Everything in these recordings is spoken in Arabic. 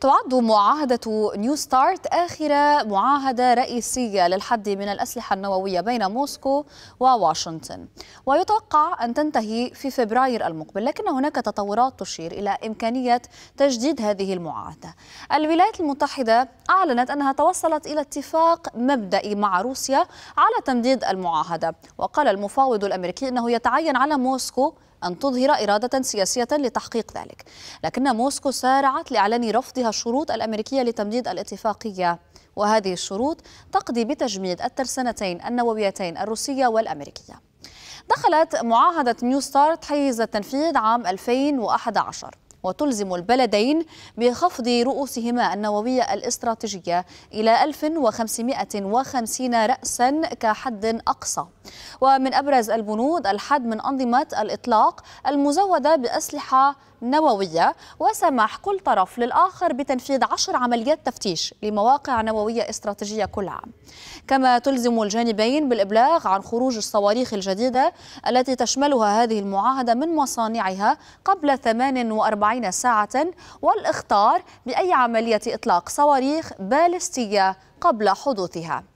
تعد معاهدة New START آخر معاهدة رئيسية للحد من الأسلحة النووية بين موسكو وواشنطن. ويتوقع أن تنتهي في فبراير المقبل لكن هناك تطورات تشير إلى إمكانية تجديد هذه المعاهدة. الولايات المتحدة أعلنت أنها توصلت إلى اتفاق مبدئي مع روسيا على تمديد المعاهدة. وقال المفاوض الأمريكي أنه يتعين على موسكو أن تظهر إرادة سياسية لتحقيق ذلك. لكن موسكو سارعت لإعلان رفضها الشروط الأمريكية لتمديد الاتفاقية. وهذه الشروط تقضي بتجميد الترسانتين النوويتين الروسية والأمريكية. دخلت معاهدة New START حيز التنفيذ عام 2011 وتلزم البلدين بخفض رؤوسهما النووية الاستراتيجية إلى 1550 رأسا كحد أقصى. ومن أبرز البنود الحد من أنظمة الإطلاق المزودة بأسلحة نووية وسمح كل طرف للآخر بتنفيذ عشر عمليات تفتيش لمواقع نووية استراتيجية كل عام. كما تلزم الجانبين بالإبلاغ عن خروج الصواريخ الجديدة التي تشملها هذه المعاهدة من مصانعها قبل 48 ساعة والإخطار بأي عملية إطلاق صواريخ باليستية قبل حدوثها.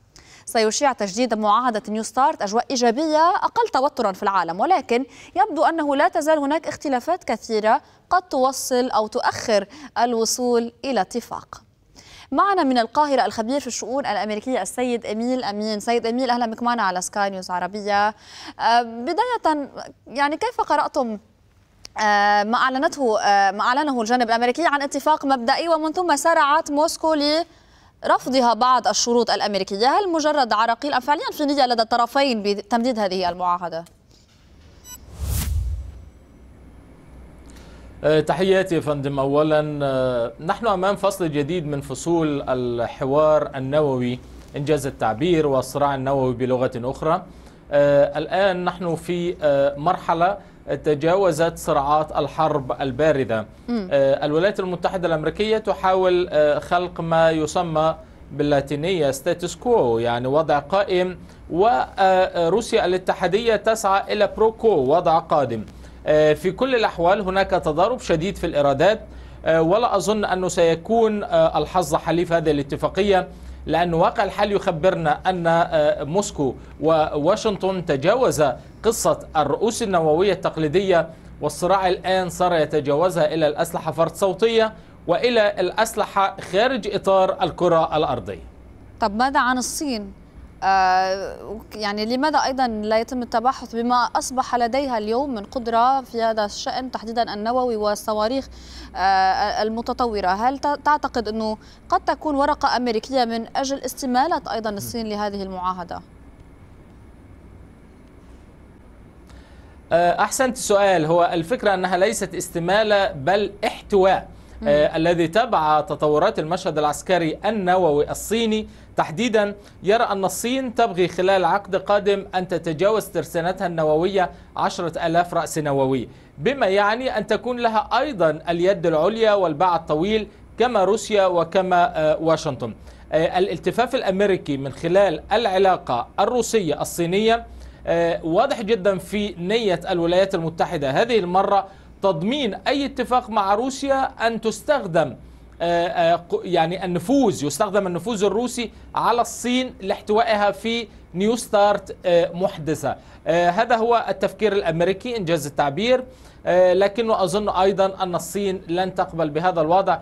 سيشيع تجديد معاهدة New START أجواء إيجابية أقل توترا في العالم ولكن يبدو أنه لا تزال هناك اختلافات كثيرة قد توصل أو تؤخر الوصول إلى اتفاق. معنا من القاهرة الخبير في الشؤون الأمريكية السيد أميل أمين. سيد أميل أهلا بك معنا على سكاي نيوز عربية. بداية يعني كيف قرأتم؟ ما أعلنته ما أعلنه الجانب الأمريكي عن اتفاق مبدئي ومن ثم سارعت موسكو ل رفضها بعض الشروط الأمريكية. هل مجرد عراقيل أم فعليا في نية لدى الطرفين بتمديد هذه المعاهدة؟ تحياتي يا فندم. اولا نحن أمام فصل جديد من فصول الحوار النووي إنجاز التعبير والصراع النووي بلغة أخرى. الآن نحن في مرحلة تجاوزت صراعات الحرب الباردة. الولايات المتحدة الأمريكية تحاول خلق ما يسمى باللاتينية status quo يعني وضع قائم وروسيا الاتحادية تسعى إلى pro quo وضع قادم. في كل الأحوال هناك تضارب شديد في الارادات ولا أظن أنه سيكون الحظ حليف هذه الاتفاقية. لأن واقع الحال يخبرنا أن موسكو وواشنطن تجاوز قصة الرؤوس النووية التقليدية والصراع الآن صار يتجاوزها إلى الأسلحة فرد صوتية وإلى الأسلحة خارج إطار الكرة الأرضية طب ماذا عن الصين؟ آه يعني لماذا أيضا لا يتم التباحث بما أصبح لديها اليوم من قدرة في هذا الشأن تحديدا النووي والصواريخ آه المتطورة، هل تعتقد أنه قد تكون ورقة أمريكية من أجل استمالة أيضا الصين لهذه المعاهدة؟ أحسنت السؤال هو الفكرة أنها ليست استمالة بل احتواء. آه الذي تبع تطورات المشهد العسكري النووي الصيني. تحديدا يرى أن الصين تبغي خلال عقد قادم أن تتجاوز ترسانتها النووية عشرة ألاف رأس نووي بما يعني أن تكون لها أيضا اليد العليا والباع الطويل كما روسيا وكما آه واشنطن. آه الالتفاف الأمريكي من خلال العلاقة الروسية الصينية واضح جدا في نية الولايات المتحدة. هذه المرة تضمين أي اتفاق مع روسيا أن تستخدم يعني النفوذ يستخدم النفوذ الروسي على الصين لاحتوائها في New START محدثة. هذا هو التفكير الأمريكي إن جاز التعبير. لكنه أظن أيضا أن الصين لن تقبل بهذا الوضع.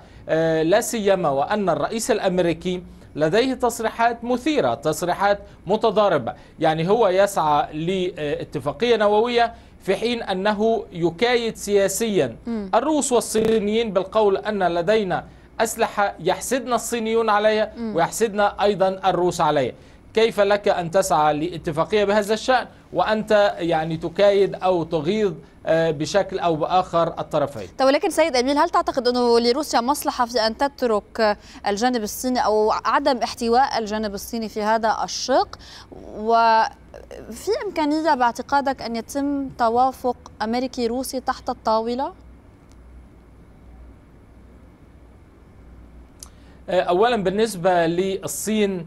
لا سيما وأن الرئيس الأمريكي لديه تصريحات مثيرة تصريحات متضاربة. يعني هو يسعى لاتفاقية نووية في حين أنه يكايد سياسيا. الروس والصينيين بالقول أن لدينا أسلحة يحسدنا الصينيون عليها ويحسدنا أيضا الروس عليها. كيف لك أن تسعى لاتفاقية بهذا الشأن؟ وأنت يعني تكايد أو تغيظ بشكل أو بآخر الطرفين. طيب ولكن سيد أميل هل تعتقد أنه لروسيا مصلحة في أن تترك الجانب الصيني أو عدم احتواء الجانب الصيني في هذا الشق؟ وفي إمكانية باعتقادك أن يتم توافق أمريكي روسي تحت الطاولة؟ أولا بالنسبة للصين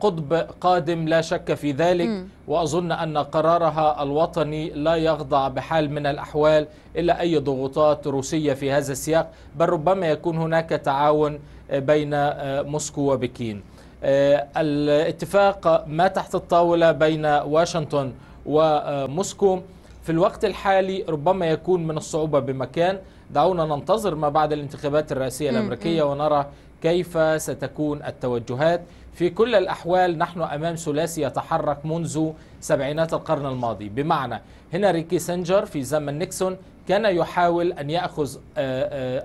قطب قادم لا شك في ذلك م. وأظن أن قرارها الوطني لا يخضع بحال من الأحوال إلى أي ضغوطات روسية في هذا السياق بل ربما يكون هناك تعاون بين موسكو وبكين. الاتفاق ما تحت الطاولة بين واشنطن وموسكو في الوقت الحالي ربما يكون من الصعوبة بمكان. دعونا ننتظر ما بعد الانتخابات الرئاسية الأمريكية ونرى كيف ستكون التوجهات. في كل الأحوال نحن أمام ثلاثي يتحرك منذ سبعينات القرن الماضي. بمعنى هنري كيسنجر في زمن نيكسون كان يحاول أن يأخذ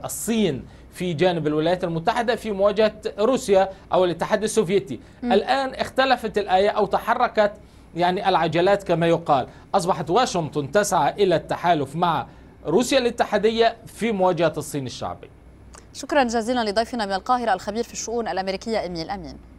الصين في جانب الولايات المتحدة في مواجهة روسيا أو الاتحاد السوفيتي. م. الآن اختلفت الآية أو تحركت يعني العجلات كما يقال. أصبحت واشنطن تسعى إلى التحالف مع روسيا الاتحادية في مواجهة الصين الشعبي. شكرا جزيلا لضيفنا من القاهرة الخبير في الشؤون الأمريكية إميل أمين.